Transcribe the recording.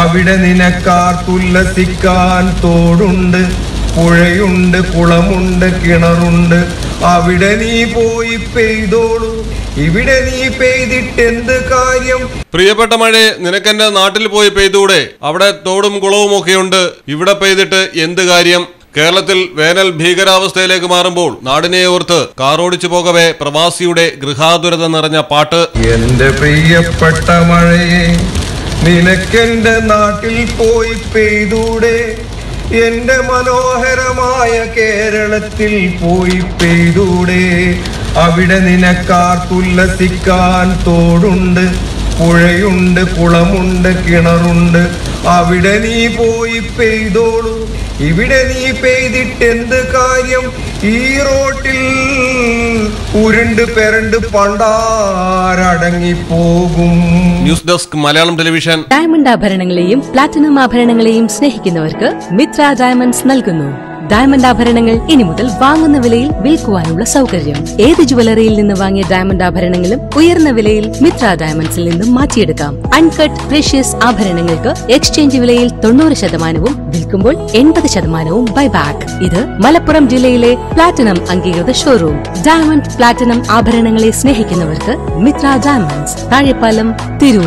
അവിടെ നിനക്കാർ തുല്ലസിക്കാൻ തോടുണ്ട് പുഴയുണ്ട് കുളമുണ്ട് കിണറുണ്ട്. അവിടെ നീ പോയി പെയ്തോളൂ. ഇവിടെ നീ പെയ്തിട്ട് എന്ത് കാര്യം? പ്രിയപ്പെട്ട മഴയെ നിനക്കെന്റെ നാട്ടിൽ പോയി പെയ്തൂടെ? അവിടെ തോടും കുളവും ഒക്കെ ഉണ്ട് ഇവിടെ പെയ്തിട്ട് എന്ത് കാര്യം? കേരളത്തിൽ വേനൽ ഭീകരാവസ്ഥയിലേക്ക് മാറുമ്പോൾ നാടിനെ ഓർത്ത് കാറോടിച്ചു പോകവേ പ്രവാസിയുടെ ഗൃഹാതുരത നിറഞ്ഞ പാട്ട്. എന്റെ പ്രിയപ്പെട്ട മഴയെ നിനക്കെന്റെ നാട്ടിൽ പോയി പെയ്തൂടെ. എന്റെ മനോഹരമായ കേരളത്തിൽ പോയി പെയ്തൂടെ. അവിടെ നിനക്കാർക്കുല്ലസിക്കാൻ തോടുണ്ട് പുഴയുണ്ട് കുളമുണ്ട് കിണറുണ്ട്. അവിടെ നീ പോയി പെയ്തോളൂ. ഇവിടെ നീ പെയ്തിട്ടെന്ത് കാര്യം? ഈ റോട്ടിൽ ഉരുണ്ട് പെരണ്ട് പണ്ടാരടങ്ങിപ്പോകും. News desk Malayalam television diamond ആഭരണങ്ങളെയും platinum ആഭരണങ്ങളെയും സ്നേഹിക്കുന്നവർക്ക് മിത്ര ഡയമണ്ട്സ് നൽകുന്നു. ഡയമണ്ട് ആഭരണങ്ങൾ ഇനി മുതൽ വാങ്ങുന്ന വിലയിൽ വിൽക്കുവാനുള്ള സൗകര്യം. ഏത് ജുവലറിയിൽ നിന്ന് വാങ്ങിയ ഡയമണ്ട് ആഭരണങ്ങളും ഉയർന്ന വിലയിൽ മിത്ര ഡയമണ്ട്സിൽ നിന്നും മാറ്റിയെടുക്കാം. അൺകട്ട് പ്രഷ്യസ് ആഭരണങ്ങൾക്ക് എക്സ്ചേഞ്ച് വിലയിൽ തൊണ്ണൂറ് ശതമാനവും വിൽക്കുമ്പോൾ എൺപത് ശതമാനവും ബൈബാക്ക് ഇത് മലപ്പുറം ജില്ലയിലെ പ്ലാറ്റിനം അംഗീകൃത ഷോറൂം ഡയമണ്ട് പ്ലാറ്റിനം ആഭരണങ്ങളെ സ്നേഹിക്കുന്നവർക്ക് മിത്ര ഡയമണ്ട്സ് താഴെപ്പാലം തിരൂർ.